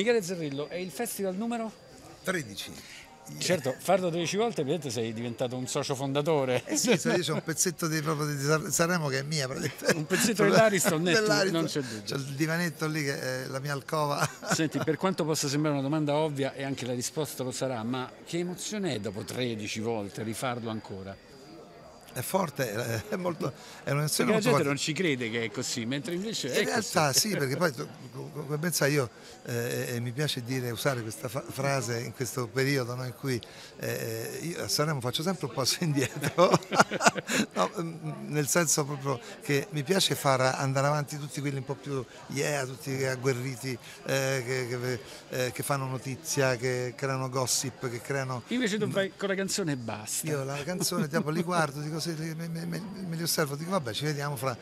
Michele Zerrillo, è il festival numero? 13. Certo, farlo 13 volte, ovviamente sei diventato un socio fondatore. Eh sì, io c'ho un pezzetto di, proprio di Sanremo che è mia. Un pezzetto dell'Ariston, dell'Ariston. non c'è dubbio. C'è il divanetto lì che è la mia alcova. Senti, per quanto possa sembrare una domanda ovvia e anche la risposta lo sarà, ma che emozione è dopo 13 volte rifarlo ancora? È forte, è, molto, è un'emozione molto la gente non ci crede che è così, mentre invece in è realtà così. sì, perché poi come pensa io eh, mi piace dire, usare questa frase in questo periodo no, in cui eh, io a Sanremo faccio sempre un passo indietro, no, nel senso proprio che mi piace far andare avanti tutti quelli un po' più yeah, tutti agguerriti eh, che, che, eh, che, fanno notizia, che creano gossip, che creano... Invece tu vai con la canzone e basta. Io la canzone tipo, li guardo, dico se me, me, me, li osservo, dico vabbè ci vediamo fra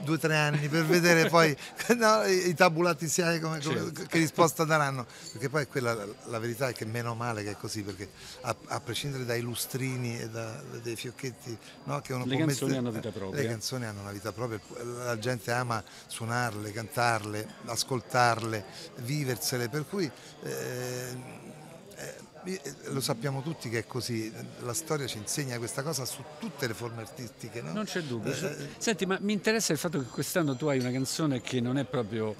due o tre anni per vedere poi no, i, tabulati SIAE come, come, certo. che risposta daranno, perché poi quella, la, la, verità è che meno male che è così, perché a, a prescindere dai lustrini e da, dai fiocchetti no, che uno le può canzoni mettere, hanno vita propria. Le canzoni hanno una vita propria, la gente ama suonarle, cantarle, ascoltarle, viversele, per cui... Eh, lo sappiamo tutti che è così, la storia ci insegna questa cosa su tutte le forme artistiche. No? Non c'è dubbio. Eh, Senti, ma mi interessa il fatto che quest'anno tu hai una canzone che non è proprio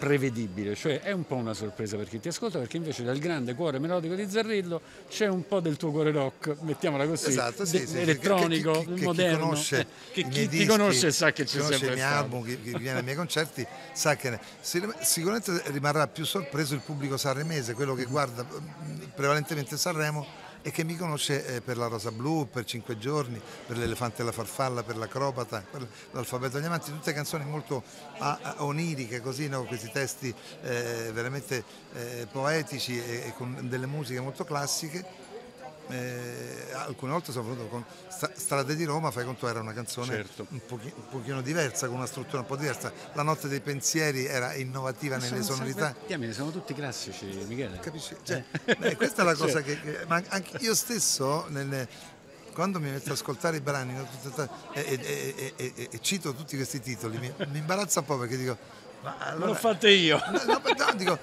prevedibile, cioè è un po' una sorpresa per chi ti ascolta perché invece dal grande cuore melodico di Zarrillo c'è un po' del tuo cuore rock, mettiamola così, esatto, sì, sì, elettronico, che, che, che, moderno, chi conosce eh, che chi dischi, ti conosce sa che c'è sempre miei album, chi, chi viene ai miei concerti sa che sicuramente rimarrà più sorpreso il pubblico sanremese, quello che guarda mm, prevalentemente Sanremo e che mi conosce eh, per la Rosa Blu, per Cinque Giorni, per l'Elefante e la Farfalla, per l'Acrobata, per l'Alfabeto agli Amanti, tutte canzoni molto oniriche, così, no? questi testi eh, veramente eh, poetici e, e con delle musiche molto classiche eh, alcune volte sono venuto con Strade di Roma, fai conto era una canzone certo. un, pochino, un, pochino, diversa, con una struttura un po' diversa. La notte dei pensieri era innovativa ma nelle sonorità. Diamine, sono tutti classici, Michele. Capisci? Cioè, eh. beh, questa è la cosa cioè. che, che, Ma anche io stesso nelle, quando mi metto ad ascoltare i brani e, e, e, e, cito tutti questi titoli mi, mi imbarazza un po' perché dico allora, l'ho fatta io no, no, no, dico,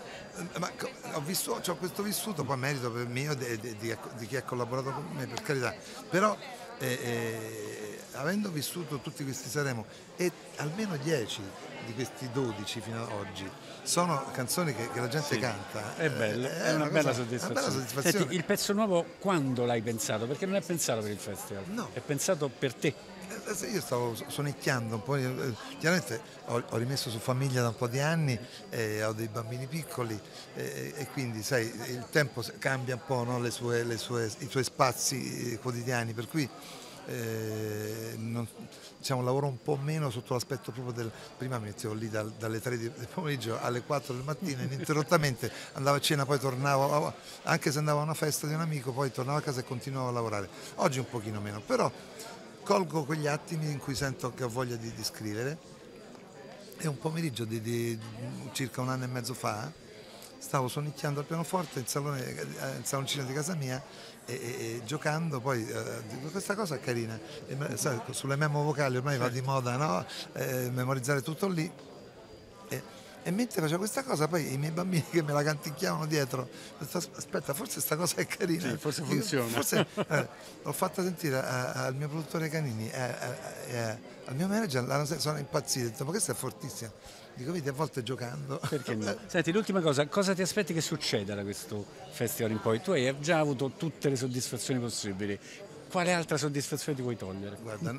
ma ho, vissuto, ho questo vissuto, poi merito per mio di, di, di, chi ha collaborato con me, per carità, però eh, eh, avendo vissuto tutti questi Saremo e almeno 10 di questi 12 fino ad oggi sono canzoni che, che la gente sì, canta. È bello, è, è una, una, bella cosa, una, bella soddisfazione. Senti, il pezzo nuovo quando l'hai pensato? Perché non è pensato per il festival, no. è pensato per te. Eh, io stavo sonecchiando un po', eh, chiaramente ho, ho, rimesso su famiglia da un po' di anni, eh, ho dei bambini piccoli eh, e quindi sai, il tempo cambia un po' no? le sue, le sue, i suoi spazi eh, quotidiani, per cui eh, non, diciamo, lavoro un po' meno sotto l'aspetto proprio del prima mi mettevo lì dal, dalle 3 del pomeriggio alle 4 del mattino ininterrottamente andavo a cena poi tornavo anche se andavo a una festa di un amico poi tornavo a casa e continuavo a lavorare oggi un pochino meno però colgo quegli attimi in cui sento che ho voglia di, di scrivere e un pomeriggio di, di, circa un anno e mezzo fa. Stavo sonicchiando al pianoforte in, salone, in saloncino di casa mia e, e, e giocando poi eh, dico questa cosa è carina. E, sai, sulle memo vocali ormai va di moda no? eh, memorizzare tutto lì e, mentre facevo questa cosa, poi i miei bambini che me la canticchiavano dietro, aspetta, forse questa cosa è carina. Sì, forse funziona. Forse, eh, l'ho fatta sentire al mio produttore Canini, eh, eh, eh al mio manager, sono impazzito, ho detto, ma questa è fortissima. Dico, vedi, a volte giocando. Perché no? Senti, l'ultima cosa, cosa ti aspetti che succeda da questo festival in poi? Tu hai già avuto tutte le soddisfazioni possibili. Quale altra soddisfazione ti vuoi togliere? Guarda,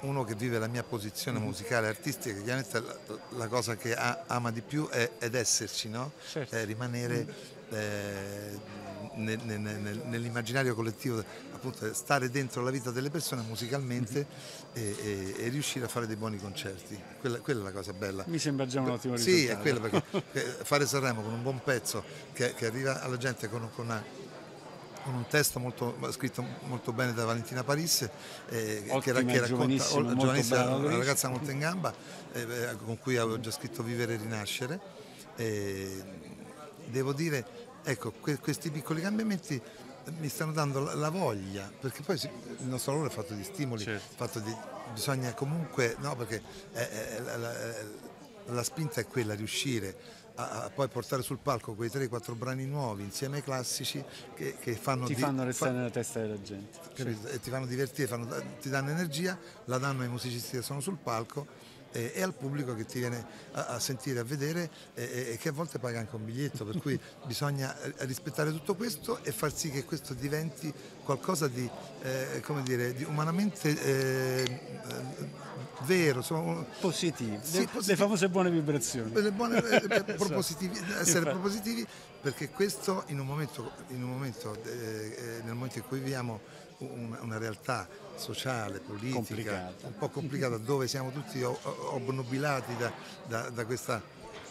uno che vive la mia posizione mm-hmm. musicale artistica, chiaramente la, la cosa che ha, ama di più è ed esserci, no? certo. è rimanere eh, nel, nel, nel, nell'immaginario collettivo, appunto stare dentro la vita delle persone musicalmente mm-hmm. e, e, e, riuscire a fare dei buoni concerti. Quella, quella, è la cosa bella. Mi sembra già un ottimo risultato. Sì, è quello perché fare Sanremo con un buon pezzo che, che arriva alla gente con, con una con un testo molto, scritto molto bene da Valentina Parisse eh, che, che, racconta giovanissima, una ragazza molto in gamba eh, con cui avevo già scritto Vivere e Rinascere eh, devo dire ecco que, questi piccoli cambiamenti mi stanno dando la, la voglia perché poi il nostro lavoro è fatto di stimoli certo. fatto di, bisogna comunque no perché la, la, la spinta è quella di riuscire a, poi portare sul palco quei 3-4 brani nuovi insieme ai classici che, che fanno, ti fanno restare fa- nella testa della gente. e ti fanno divertire, fanno- ti danno energia, la danno ai musicisti che sono sul palco e, e al pubblico che ti viene a, a sentire, a vedere e, e- che a volte paga anche un biglietto, per cui bisogna eh, rispettare tutto questo e far sì che questo diventi qualcosa di, eh, come dire, di umanamente eh, vero, insomma, Positivi, Sì, le, positivi. le famose buone vibrazioni. le buone, eh, eh, Esatto. propositivi- essere propositivi perché questo in un momento, in un momento eh, eh, nel momento in cui viviamo una, realtà sociale, politica, Complicata. un po' complicata dove siamo tutti obnubilati da, da- da questa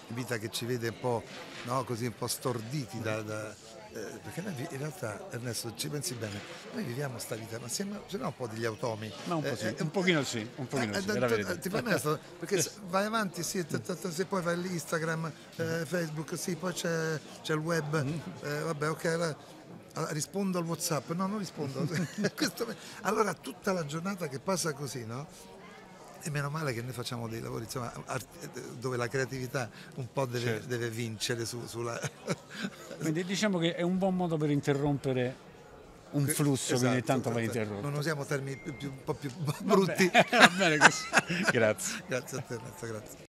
vita che ci vede un po', no, così, un po' storditi da- da, eh, perché noi in realtà Ernesto ci pensi bene noi viviamo sta vita ma sembra, sembra un po' degli automi Ma un po' Eh, sì, eh, un pochino sì, un pochino eh, sì, eh, ti fai onesto, perché se vai avanti, sì, se poi vai lì Instagram, eh, Facebook, sì, poi c'è, c'è il web, Mm-hmm. eh, vabbè, ok, allora, rispondo al Whatsapp, no, non rispondo. Allora tutta la giornata che passa così, no? E meno male che noi facciamo dei lavori insomma, dove la creatività un po' deve, Certo. deve vincere su- sulla... Quindi diciamo che è un buon modo per interrompere un flusso che ogni Esatto, tanto va esatto. interrotto. Non usiamo termini più- più- un po' più Va brutti. bene, va bene così. Grazie. grazie a te, Ernesto, grazie.